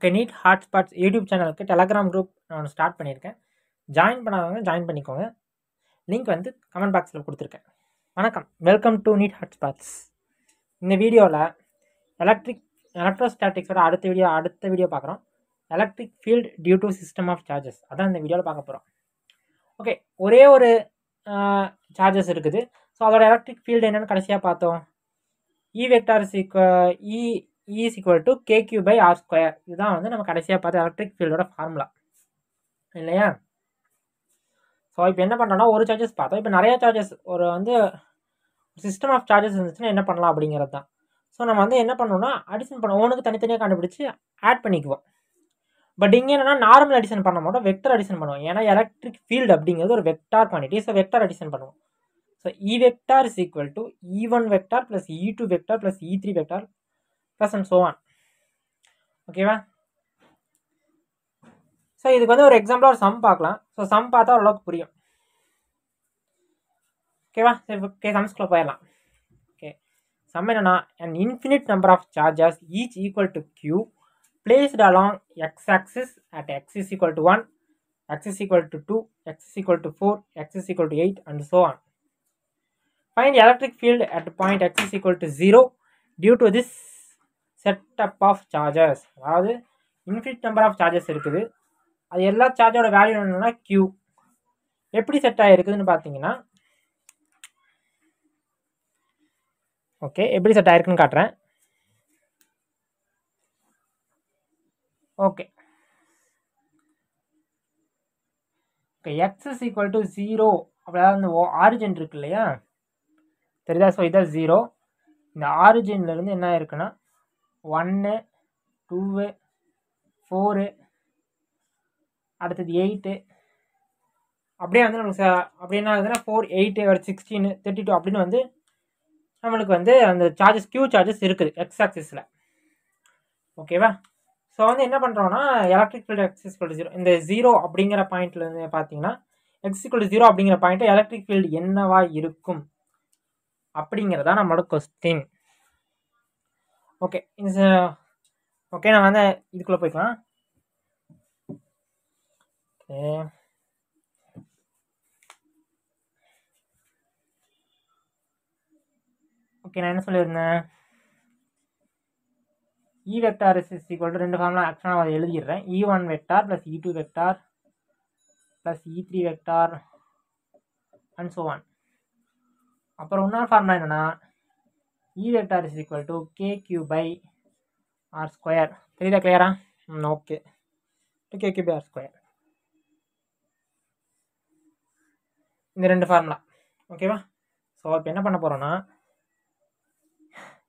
Okay NEET hotspots YouTube சேனலுக்கு Telegram group நான் start பண்ணியிருக்கேன். ஜாயின் பண்ணாதவங்க ஜாயின் பண்ணிக்கோங்க. லிங்க் வந்து கமெண்ட் பாக்ஸில் கொடுத்துருக்கேன். வணக்கம். வெல்கம் டு நீட் ஹாட்ஸ்பாட்ஸ் இந்த வீடியோவில் எலக்ட்ரிக் எலக்ட்ரோஸ்டாட்டிக்ஸோட அடுத்த வீடியோ அடுத்த வீடியோ பார்க்குறோம். Electric field due to system of charges அதான் இந்த வீடியோவில் பார்க்க போகிறோம் ஓகே ஒரே ஒரு சார்ஜஸ் இருக்குது. ஸோ அதோட எலக்ட்ரிக் ஃபீல்டு என்னென்னு கடைசியாக பார்த்தோம். E vector சீக்வ E is equal to k q by r square இதுதான் வந்து நம்ம கடைசியாக பார்த்த எலக்ட்ரிக் ஃபீல்டோட ஃபார்முலா இல்லையா? ஸோ இப்போ என்ன பண்ணோன்னா ஒரு சார்ஜஸ் பார்த்தோம். இப்போ நிறைய சார்ஜஸ் ஒரு வந்து சிஸ்டம் ஆஃப் சார்ஜஸ் இருந்துச்சுன்னா என்ன பண்ணலாம் அப்படிங்கிறது தான் ஸோ நம்ம வந்து என்ன பண்ணோம்னா அடிஷன் பண்ண ஒவ்வொன்றுக்கு தனித்தனியாக கண்டுபிடிச்சி ஆட் பண்ணிக்குவோம். பட் இங்கே என்னன்னா நார்மல் அடிஷன் பண்ண மாட்டோம். வெக்டர் அடிஷன் பண்ணுவோம். ஏன்னா எலக்ட்ரிக் ஃபீல்டு அப்படிங்கிறது ஒரு vector quantity so vector addition பண்ணுவோம். So E vector is equal to E one vector plus E two vector plus E three vector plus and so on ஓகேவா so இதுக்கு வந்து ஒரு எக்ஸாம்பிளாக ஒரு சம் பார்க்கலாம். ஸோ சம் பார்த்தா ஓரளவுக்கு புரியும். ஓகேவா சரி ஓகே சம்ஸ்குள்ளே போயிடலாம். ஓகே சம் என்னன்னா and infinite number of charges each equal to q placed along x axis at x is equal to one x is equal to two x is equal to four x is equal to eight and so on find electric field at point x is equal to zero due to this setup of charges அதாவது infinite number of charges இருக்குது. அது எல்லா சார்ஜோட value என்னன்னா q எப்படி set ஆகிருக்குதுன்னு பார்த்தீங்கன்னா okay எப்படி செட் ஆகிருக்குன்னு காட்டுறேன். Okay okay x is equal to zero அப்படியாவது அந்த ஆரிஜின் இருக்கு இல்லையா? தெரியுதா? ஸோ இதான் ஜீரோ இந்த ஆரிஜின்லேருந்து என்ன இருக்குன்னா ஒன்று டூவு ஃபோரு அடுத்தது எயிட்டு. அப்படியே வந்து நமக்கு அப்படியே என்ன ஆகுதுன்னா ஃபோர் எயிட்டு ஒரு சிக்ஸ்டீனு தேர்ட்டி டூ அப்படின்னு வந்து நம்மளுக்கு வந்து அந்த சார்ஜஸ் கியூ சார்ஜஸ் இருக்குது எக்ஸ் ஆக்சிஸில் ஓகேவா ஸோ வந்து என்ன பண்ணுறோன்னா electric field x equal zero இந்த ஜீரோ அப்படிங்கிற பாயிண்ட்ல இருந்து பார்த்தீங்கன்னா எக்ஸ் ஈக்குவல் ஜீரோ அப்படிங்கிற பாயிண்ட்டு எலக்ட்ரிக் ஃபீல்டு என்னவா இருக்கும்? அப்படிங்கிறதா நம்மளோட கொஸ்டின் ஓகே இந்த ஓகே நான் வந்து இதுக்குள்ளே போய்க்கலாம். ஓகே. ஓகே நான் என்ன சொல்லியிருந்தேன்? E vector is is equal to ரெண்டு ஃபார்ம்லாம் ஆக்சுவலாக நான் அதை எழுதிடுறேன். E one vector plus E two vector plus E three vector and so on அப்புறம் இன்னொரு ஃபார்ம்லாம் என்னென்னா E vector is equal to k q by r square தெரியுதா கிளியரா ம் okay k q by r square இந்த ரெண்டு ஃபார்முலா ஓகேவா ஸோ இப்போ என்ன பண்ண போகிறோன்னா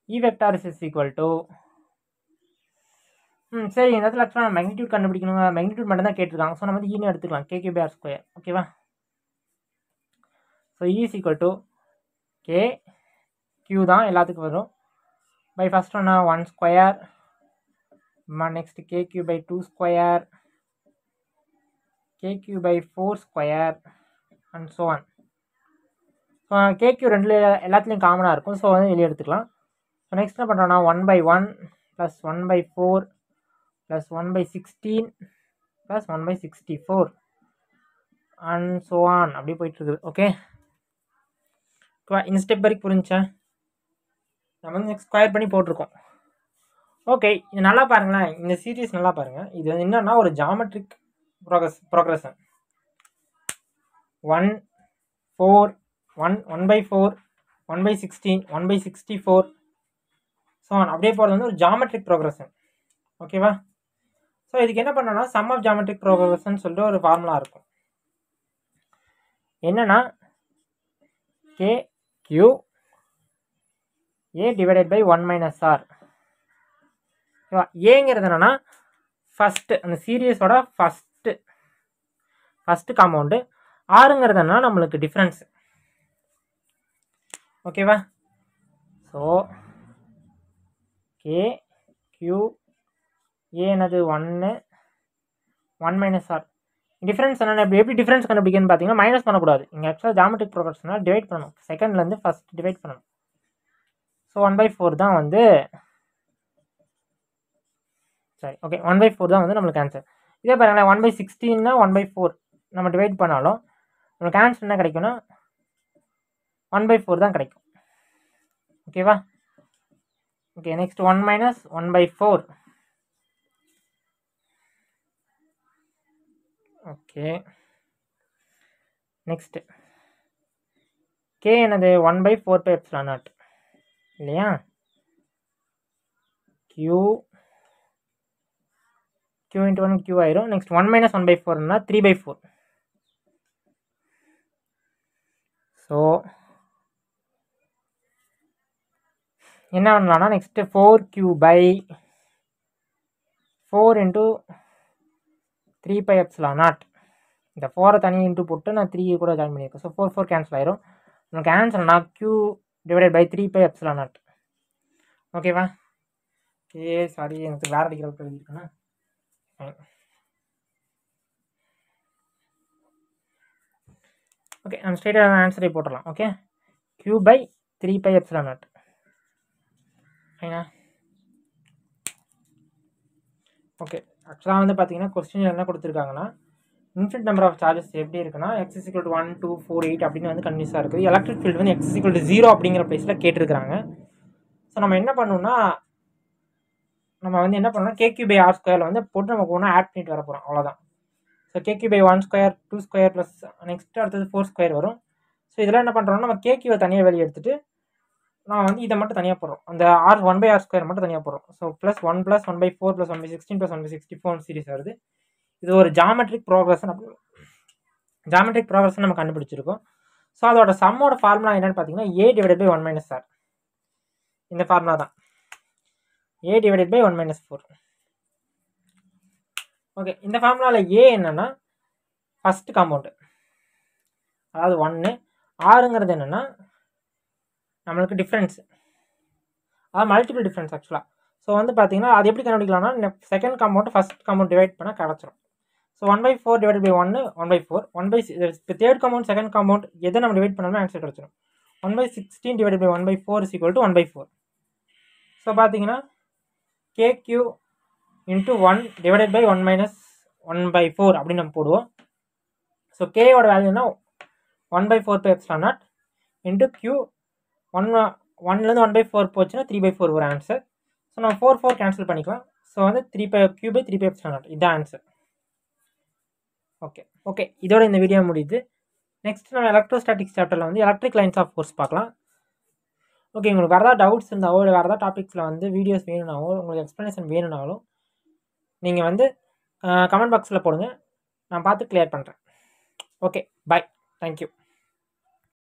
E vector is equal to ம் சரி இந்த இடத்துல ஆக்சுவலாக மேக்னிடியூட் கண்டுபிடிக்கணும் மேக்னிடியூட் மட்டும் தான் கேட்டிருக்காங்க. ஸோ நம்ம வந்து e ஈனு எடுத்துக்கலாம். K q by r square ஓகேவா so E is equal to k q தான் எல்லாத்துக்கும் வரும். பை ஃபஸ்ட் ஒன்னா one square next k q by two square k q by four square and so on so k q ரெண்டு எல்லாத்துலேயும் காமனாக இருக்கும். So வந்து வெளியே எடுத்துக்கலாம். ஸோ நெக்ஸ்ட் என்ன பண்ணுறோன்னா one by one plus one by four plus one by sixteen plus one by sixty four and so on அப்படி போயிட்டுருக்குது ஓகே இந்த ஸ்டெப் வரைக்கும் புரிஞ்சேன் நம்ம வந்து ஸ்கொயர் பண்ணி போட்டிருக்கோம். ஓகே இது நல்லா பாருங்களேன். இந்த சீரீஸ் நல்லா பாருங்கள் இது வந்து என்னென்னா ஒரு geometric progress progression one four one one by four one by sixteen one by sixty four so அப்படியே போகிறது வந்து ஒரு ஜாமெட்ரிக் ப்ரோக்ரஷன் ஓகேவா ஸோ இதுக்கு என்ன பண்ணோன்னா சம் ஆஃப் ஜாமெட்ரிக் ப்ரோக்ரஷன் சொல்லிட்டு ஒரு ஃபார்முலா இருக்கும். என்னென்னா k q a divided by one minus r ஓகேவா ஏங்கிறது என்னென்னா ஃபஸ்ட்டு அந்த சீரியஸோட ஃபஸ்ட்டு ஃபஸ்ட்டு காம்பவுண்டு ஆறுங்கிறது என்னன்னா நம்மளுக்கு டிஃப்ரென்ஸ் ஓகேவா ஸோ கே கியூ ஏனது ஒன்று ஒன் மைனஸ் ஆர் டிஃப்ரென்ஸ் என்னென்ன எப்படி எப்படி டிஃப்ரென்ஸ் கண்டுபிடிக்கணும்னு பார்த்தீங்கன்னா மைனஸ் பண்ணக்கூடாது. இங்கே ஆக்சுவலாக ஜாமெட்ரிக் ப்ரோக்ரஷனால் டிவைட் பண்ணணும். செகண்ட்லேருந்து ஃபஸ்ட் டிவைட் பண்ணணும். ஸோ ஒன் பை ஃபோர் தான் வந்து சரி ஓகே ஒன் பை ஃபோர் தான் வந்து நம்மளுக்கு ஆன்சர் இதே பாருங்களேன் ஒன் பை சிக்ஸ்டீன்னா ஒன் பை ஃபோர் நம்ம டிவைட் பண்ணாலும் நம்மளுக்கு ஆன்சர் என்ன கிடைக்கும்னா ஒன் பை ஃபோர் தான் கிடைக்கும். ஓகேவா okay next one minus one by four okay next k எனது one by four by epsilon naught இல்லையா? Q q into one q ஆயிரும். Next one minus one by ஃபோர்னா three by four so என்ன பண்ணலாம்னா next four q by four into three by epsilon naught இந்த ஃபோரை தனியாக into போட்டு நான் three கூட ஜாயின் பண்ணியிருக்கேன். ஸோ ஃபோர் ஃபோர் கேன்சல் ஆயிரும். நமக்கு ஆன்சர்னா q divided by three by epsilon naught ஓகேவா ஏ சாரி எனக்கு வேறு அடிக்கிற அளவுக்கு எழுதியிருக்கேன்னா ஓகே நம்ம ஸ்ட்ரெயிட்டாக ஆன்சரை போட்டுடலாம் okay q by three by epsilon naught ஃபைனா okay ஆக்சுவலாக வந்து பார்த்தீங்கன்னா கொஸ்டின் என்ன கொடுத்துருக்காங்கன்னா இன்ஃபினிட் நம்பர் ஆஃப் சார்ஜஸ் எப்படி இருக்குன்னா x is equal one two four eight அப்படின்னு வந்து கன்ஃபியூஸாக இருக்குது எலக்ட்ரிக் ஃபீல்டு வந்து எக்ஸ் இசிக்கல் ஜீரோ அப்படிங்கிற ப்ளேஸில் கேட்டிருக்கிறாங்க. ஸோ நம்ம என்ன பண்ணணும்னா நம்ம வந்து என்ன பண்ணணும் கேக்யூ பை ஆர் ஸ்கொயரில் வந்து போட்டு நமக்கு ஒன்றா ஆட் பண்ணிட்டு வர போகிறோம் அவ்வளோதான் so k q by one square two square plus next அடுத்தது ஃபோர் ஸ்கொயர் வரும். ஸோ இதெல்லாம் என்ன பண்ணுறோம்னா நம்ம கேக்யூவை தனியாக வெளியே எடுத்துகிட்டு நான் வந்து இதை மட்டும் தனியாக போடுறோம். அந்த r one by r square மட்டும் தனியாக போடுறோம். So plus one plus one by four plus one by sixteen plus one by sixty four series வருது. இது ஒரு ஜாமெட்ரிக் ப்ரோக்ரஷன் அப்படி ஜாமெட்ரிக் ப்ரோக்ரஷன் நம்ம கண்டுபிடிச்சிருக்கோம். ஸோ அதோட சம்மோட ஃபார்முலா என்னென்னு பார்த்தீங்கன்னா a divided by one minus r இந்த ஃபார்முலா தான். A divided by one minus four okay இந்த ஃபார்முலாவில் ஏ என்னென்னா ஃபஸ்ட் காம்பவுண்டு அதாவது ஒன்று ஆறுங்கிறது என்னென்னா நம்மளுக்கு டிஃப்ரென்ஸ் அதாவது மல்டிபிள் டிஃப்ரென்ஸ் ஆக்சுவலாக ஸோ வந்து பார்த்தீங்கன்னா அது எப்படி கண்டுபிடிக்கலாம்னா second compound first compound divide பண்ணால் கிடச்சிரும். So one by four divide by ஒன்று one by four one by இப்போ தேர்ட் காம்பவுண்ட் செகண்ட் காம்பவுண்ட் எதை நம்ம டிவைட் பண்ணாலும் ஆன்சர் கிடச்சிடும் one by sixteen divide by one by four is equal to one by four so பார்த்தீங்கன்னா k q into one divided by one minus one by four அப்படின்னு நம்ம போடுவோம். So கேயோட வேல்யூனா one by four by extra naught into q one ஒன்லேருந்து one by four போச்சுன்னா three by four ஒரு answer so நம்ம four four cancel பண்ணிக்கலாம். So வந்து three by q by three by extra naught இதுதான் ஆன்சர் ஓகே ஓகே இதோட இந்த video முடியுது. நெக்ஸ்ட் நம்ம எலக்ட்ரோஸ்டாட்டிக்ஸ் சாப்டரில் வந்து எலக்ட்ரிக் லைன்ஸ் ஆஃப் ஃபோர்ஸ் பார்க்கலாம். ஓகே உங்களுக்கு வேறு ஏதாவது டவுட்ஸ் இருந்தாவோ இல்லை வேறு ஏதாவது டாபிக்ஸில் வந்து வீடியோஸ் வேணும்னாவோ உங்களுக்கு எக்ஸ்ப்ளனேஷன் வேணும்னாலும் நீங்கள் வந்து கமெண்ட் பாக்ஸில் போடுங்க. நான் பார்த்து கிளியர் பண்ணுறேன் ஓகே பாய் தேங்க்யூ